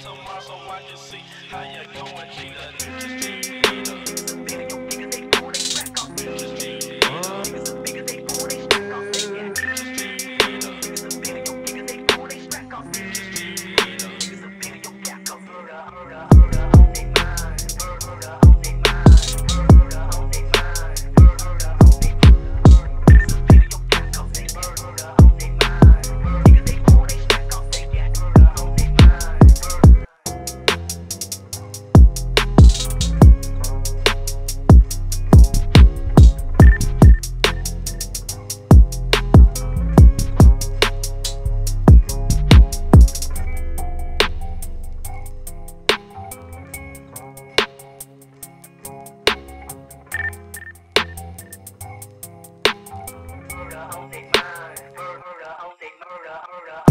tomorrow so I can see how you're going. She the Yoda.